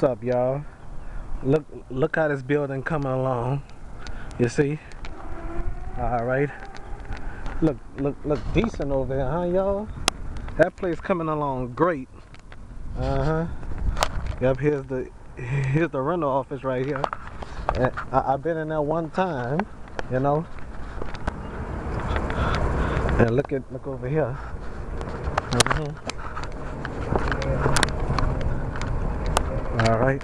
What's up, y'all? Look, look how this building coming along. You see? All right. Look, look, look decent over here, huh, y'all? That place coming along great. Uh huh. Yep. Here's the here's the rental office right here. I, I've been in there one time, you know. And look at look over here. Mhm. All right.